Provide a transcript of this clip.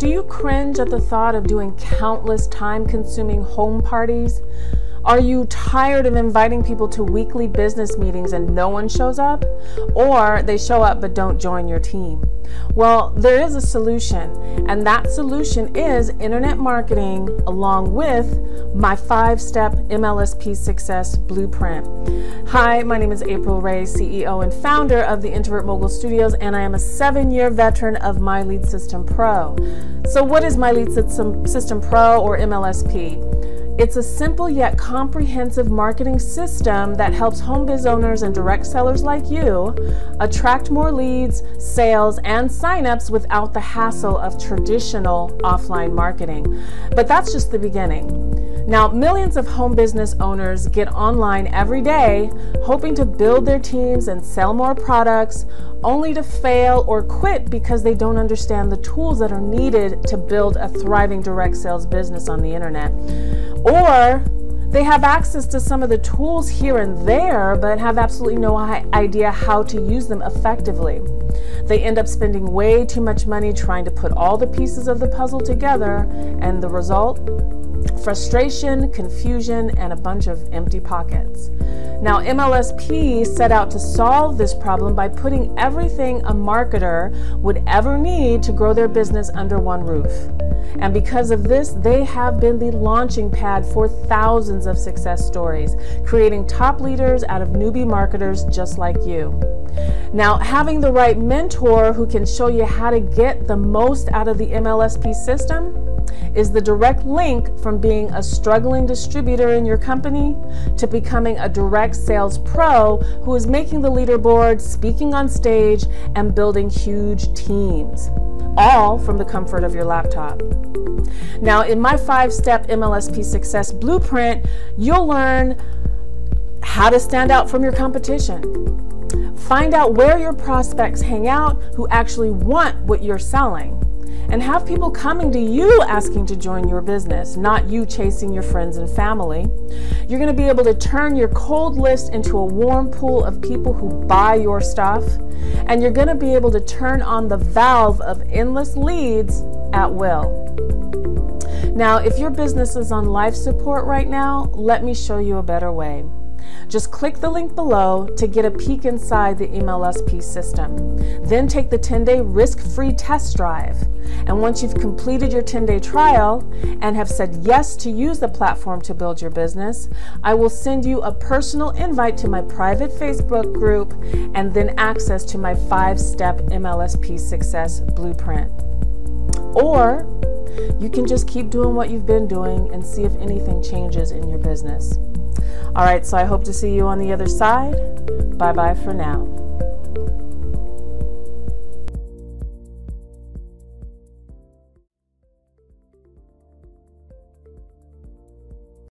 Do you cringe at the thought of doing countless time consuming home parties? Are you tired of inviting people to weekly business meetings and no one shows up? Or they show up but don't join your team? Well, there is a solution, and that solution is internet marketing along with my five step MLSP success blueprint. Hi, my name is April Ray, CEO and founder of the Introvert Mogul Studios, and I am a seven year veteran of My Lead System Pro. So, what is My Lead System, System Pro or MLSP? It's a simple yet comprehensive marketing system that helps home biz owners and direct sellers like you attract more leads, sales, and signups without the hassle of traditional offline marketing. But that's just the beginning. Now, millions of home business owners get online every day hoping to build their teams and sell more products, only to fail or quit because they don't understand the tools that are needed to build a thriving direct sales business on the internet. Or they have access to some of the tools here and there, but have absolutely no idea how to use them effectively. They end up spending way too much money trying to put all the pieces of the puzzle together, and the result? Frustration, confusion, and a bunch of empty pockets. Now, MLSP set out to solve this problem by putting everything a marketer would ever need to grow their business under one roof. And because of this, they have been the launching pad for thousands of success stories, creating top leaders out of newbie marketers just like you. Now, having the right mentor who can show you how to get the most out of the MLSP system is the direct link from being a struggling distributor in your company to becoming a direct sales pro who is making the leaderboard, speaking on stage, and building huge teams, all from the comfort of your laptop. Now, in my five step MLSP success blueprint, you'll learn how to stand out from your competition. Find out where your prospects hang out who actually want what you're selling and have people coming to you asking to join your business, not you chasing your friends and family. You're going to be able to turn your cold list into a warm pool of people who buy your stuff, and you're going to be able to turn on the valve of endless leads at will. Now, if your business is on life support right now, let me show you a better way. Just click the link below to get a peek inside the MLSP system. Then take the 10 day risk free test drive. And once you've completed your 10 day trial and have said yes to use the platform to build your business, I will send you a personal invite to my private Facebook group and then access to my five step MLSP success blueprint. Or you can just keep doing what you've been doing and see if anything changes in your business. All right, so I hope to see you on the other side. Bye bye for now.